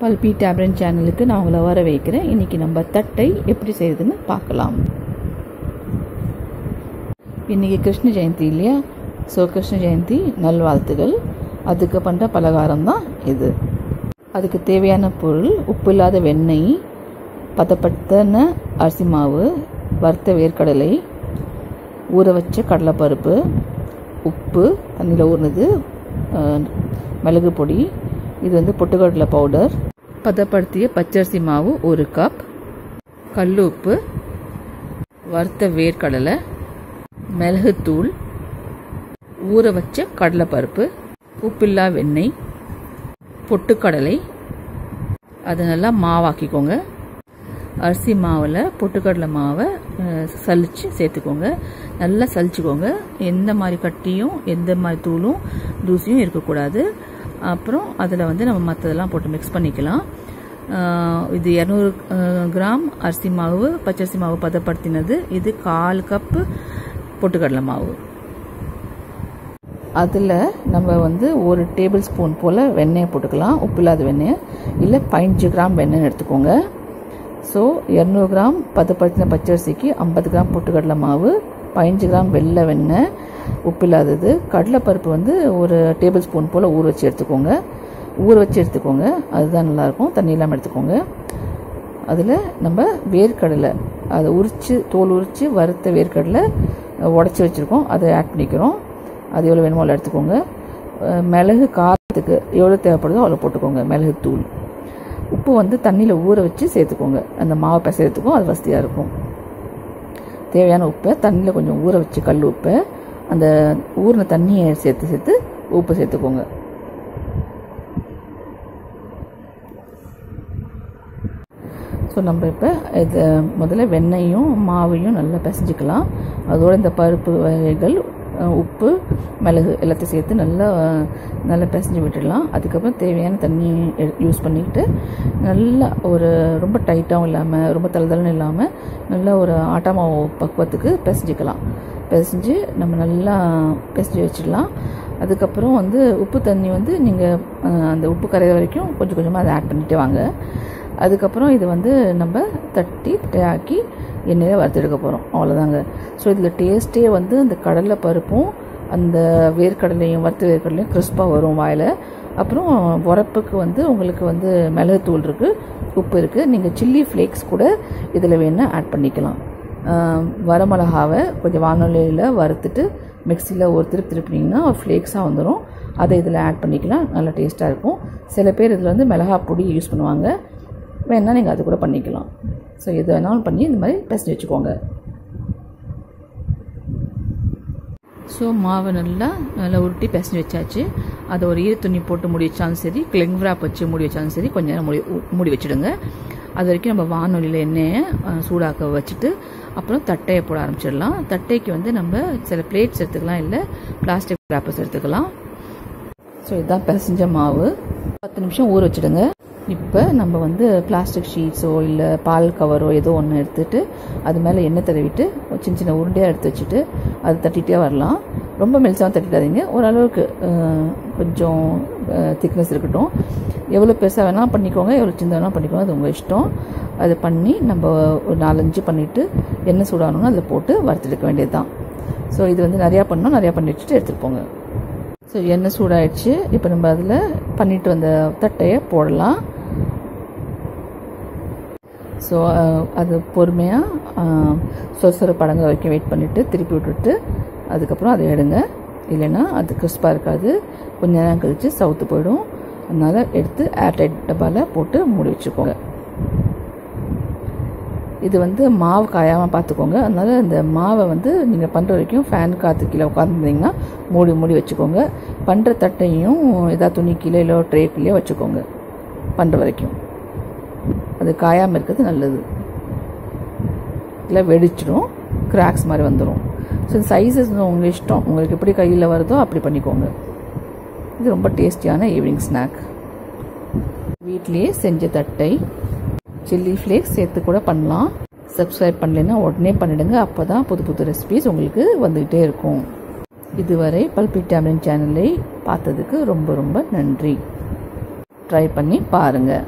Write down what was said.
பல்பி டேப்ரன் சேனலுக்கு நான் உங்களை வர வைக்கிறேன் இன்றைக்கி நம்ம தட்டை எப்படி செய்யுதுன்னு பார்க்கலாம். இன்றைக்கி கிருஷ்ண ஜெயந்தி இல்லையா? ஸோ கிருஷ்ண ஜெயந்தி நல்வாழ்த்துகள். அதுக்கு பண்ணுற பலகாரம் தான் இது. அதுக்கு தேவையான பொருள் உப்பு இல்லாத வெண்ணெய் பதப்படுத்தின அரிசி மாவு வறுத்த வேர்க்கடலை ஊற வச்ச கடலைப்பருப்பு உப்பு தண்ணியில் ஊறினது மிளகு பொடி இது வந்து பொட்டுக்கடலை பவுடர் பதப்படுத்திய பச்சரிசி மாவு ஒரு கப் கல் உப்பு வறுத்த வேர்க்கடலை. மிளகுத்தூள் ஊற வச்ச கடலைப்பருப்பு. உப்பில்லா வெண்ணெய். பொட்டுக்கடலை. அதை நல்லா மாவாக்கிக்கோங்க. அரிசி மாவில் பொட்டுக்கடலை மாவை சலிச்சு சேர்த்துக்கோங்க. நல்லா சலிச்சுக்கோங்க. எந்த மாதிரி கட்டியும் எந்த மாதிரி தூளும் தூசியும் இருக்கக்கூடாது. அப்புறம் அதில் வந்து நம்ம மற்றதெல்லாம் போட்டு மிக்ஸ் பண்ணிக்கலாம். இது இரநூறு கிராம் அரிசி மாவு பச்சரிசி மாவு பதப்படுத்தினது. இது கால் கப்பு பொட்டுக்கடலை மாவு. அதில் நம்ம வந்து ஒரு டேபிள் ஸ்பூன் போல் வெண்ணெயை போட்டுக்கலாம். உப்பு இல்லாத வெண்ணெய். இல்லை பதினஞ்சு கிராம் வெண்ணெய் எடுத்துக்கோங்க. ஸோ இரநூறு கிராம் பதப்படுத்தின பச்சரிசிக்கு ஐம்பது கிராம் பொட்டுக்கடலை மாவு பதினஞ்சு கிராம் வெள்ளை வெண்ணெய் உப்பு இல்லாதது கடலைப்பருப்பு வந்து ஒரு டேபிள் ஸ்பூன் போல் ஊற வச்சு எடுத்துக்கோங்க. ஊற வச்சு எடுத்துக்கோங்க. அதுதான் நல்லாயிருக்கும். தண்ணி இல்லாமல் எடுத்துக்கோங்க. அதில் நம்ம வேர்க்கடலை அதை உரித்து தோல் உரித்து வறுத்த வேர்க்கடலை உடச்சி வச்சுருக்கோம். அதை ஆட் பண்ணிக்கிறோம். அது எவ்வளோ வேணுமோ அவ்வளோ எடுத்துக்கோங்க. மிளகு காரத்துக்கு எவ்வளோ தேவைப்படுதோ அவ்வளோ போட்டுக்கோங்க மிளகு தூள். உப்பு வந்து தண்ணியில் ஊற வச்சு சேர்த்துக்கோங்க. அந்த மாவை பிசைறதுக்கும் அது வசதியாக இருக்கும். தேவையான உப்பை தண்ணியில் கொஞ்சம் ஊற வச்சு கல் உப்பை அந்த ஊறின தண்ணியை சேர்த்து சேர்த்து உப்பு சேர்த்துக்கோங்க. ஸோ நம்ம இப்போ இது முதல்ல வெண்ணையும் மாவையும் நல்லா பிசைஞ்சிக்கலாம். அதோட இந்த பருப்பு வகைகள் உப்பு மிளகு எல்லாத்தையும் சேர்த்து நல்லா நல்லா பிசைஞ்சு விட்டுடலாம். அதுக்கப்புறம் தேவையான தண்ணி யூஸ் பண்ணிக்கிட்டு நல்லா ஒரு ரொம்ப டைட்டாகவும் இல்லாமல் ரொம்ப தளதளன்னு இல்லாமல் நல்லா ஒரு ஆட்டா மாவு பக்குவத்துக்கு பிசைஞ்சிக்கலாம். பிசைஞ்சு நம்ம நல்லா பிசைஞ்சு வச்சிடலாம். அதுக்கப்புறம் வந்து உப்பு தண்ணி வந்து நீங்கள் அந்த உப்பு கரைய வரைக்கும் கொஞ்சம் கொஞ்சமாக அதை ஆட் பண்ணிட்டு வாங்க. அதுக்கப்புறம் இது வந்து நம்ம தட்டி ஆக்கி எண்ணெயில் வறுத்தெடுக்க போகிறோம் அவ்வளோதாங்க ஸோ இதில் டேஸ்ட்டே வந்து அந்த கடலை பருப்பும் அந்த வேர்க்கடலையும் வறுத்த வேர்க்கடலையும் கிறிஸ்பாக வரும் வாயில். அப்புறம் உரப்புக்கு வந்து உங்களுக்கு வந்து மிளகுத்தூள் இருக்குது உப்பு இருக்குது நீங்கள் சில்லி ஃப்ளேக்ஸ் கூட இதில் வேணால் ஆட் பண்ணிக்கலாம். வரமிளகாவை கொஞ்சம் வானொலியில் வறுத்துட்டு மிக்சியில் ஒரு திருப்பி திருப்பினீங்கன்னா ஃப்ளேக்ஸாக வந்துடும் அதை இதில் ஆட் பண்ணிக்கலாம். நல்லா டேஸ்ட்டாக இருக்கும். சில பேர் இதில் வந்து மிளகா பொடி யூஸ் பண்ணுவாங்க. வேணால் நீங்கள் அது கூட பண்ணிக்கலாம். ஸோ எது வேணாலும் பண்ணி இந்த மாதிரி பிசைஞ்சு வச்சுக்கோங்க. ஸோ மாவை நல்லா நல்லா உருட்டி பிசைஞ்சு வச்சாச்சு. அதை ஒரு ஈர துணி போட்டு மூடி வச்சாலும் சரி கிளிங் விராப் வச்சு மூடி வச்சாலும் சரி கொஞ்சம் நேரம் மூடி மூடி வச்சுடுங்க. அது வரைக்கும் நம்ம வானொலியில் எண்ணெயை சூடாக்க வச்சுட்டு அப்புறம் தட்டையை போட ஆரம்பிச்சிடலாம். தட்டைக்கு வந்து நம்ம சில பிளேட்ஸ் எடுத்துக்கலாம் இல்லை பிளாஸ்டிக் ரேப்பர்ஸ் எடுத்துக்கலாம். ஸோ இதுதான் பிசைஞ்ச மாவு. பத்து நிமிஷம் ஊற வச்சுடுங்க. இப்போ நம்ம வந்து பிளாஸ்டிக் ஷீட்ஸோ இல்லை பால் கவரோ ஏதோ ஒன்று எடுத்துகிட்டு அது மேலே எண்ணெய் தடவிட்டு சின்ன சின்ன உருண்டையாக எடுத்து வச்சுட்டு அது தட்டிகிட்டே வரலாம். ரொம்ப மெல்சாக தட்டிடாதீங்க. ஓரளவுக்கு கொஞ்சம் திக்னஸ் இருக்கட்டும். எவ்வளோ பெருசாக வேணால் பண்ணிக்கோங்க எவ்வளோ சின்ன வேணால் பண்ணிக்கோங்க அது உங்கள் இஷ்டம். அதை பண்ணி நம்ம ஒரு நாலஞ்சு பண்ணிவிட்டு எண்ணெய் சூடாகணும்னா அதில் போட்டு வறுத்தெடுக்க வேண்டியது தான் ஸோ இது வந்து நிறையா பண்ணோம் நிறையா பண்ணி வச்சுட்டு எடுத்துகிட்டு போங்க. ஸோ எண்ணெய் சூடாயிடுச்சு. இப்போ நம்ம அதில் பண்ணிட்டு வந்த தட்டையை போடலாம். ஸோ அது பொறுமையாக சொரசொர படங்க வரைக்கும் வெயிட் பண்ணிவிட்டு திருப்பி விட்டுட்டு அதுக்கப்புறம் அதை எடுங்க. இல்லைன்னா அது கிறிஸ்பாக இருக்காது. கொஞ்ச நேரம் கழித்து சவுத்து போயிடும். அதனால் எடுத்து ஏர்டைட் டப்பாவில் போட்டு மூடி வச்சுக்கோங்க. இது வந்து மாவு காயாமல் பார்த்துக்கோங்க அதனால் இந்த மாவை வந்து நீங்கள் பண்ணுற வரைக்கும் ஃபேன் காற்று கீழே உட்காந்துருந்தீங்கன்னா மூடி மூடி வச்சுக்கோங்க. பண்ணுற தட்டையும் ஏதாவது துணி கீழே இல்லை ட்ரே கீழே வச்சுக்கோங்க. பண்ணுற வரைக்கும். அது காயாமல் இருக்கிறது நல்லது. இல்லை வெடிச்சிடும். கிராக்ஸ் மாதிரி வந்துடும் ஸோ சைஸஸ் உங்கள் இஷ்டம் உங்களுக்கு எப்படி கையில் வருதோ அப்படி பண்ணிக்கோங்க. இது ரொம்ப டேஸ்டியான ஈவினிங் ஸ்நாக் வீட்லேயே செஞ்ச தட்டை சில்லி ஃப்ளேக்ஸ் சேர்த்து கூட பண்ணலாம். சப்ஸ்கிரைப் பண்ணலைன்னா உடனே பண்ணிடுங்க. அப்போ தான் புது புது ரெசிபிஸ் உங்களுக்கு வந்துக்கிட்டே இருக்கும். இதுவரை பல்பிட்டாமின் சேனலை பார்த்ததுக்கு ரொம்ப ரொம்ப நன்றி. ட்ரை பண்ணி பாருங்கள்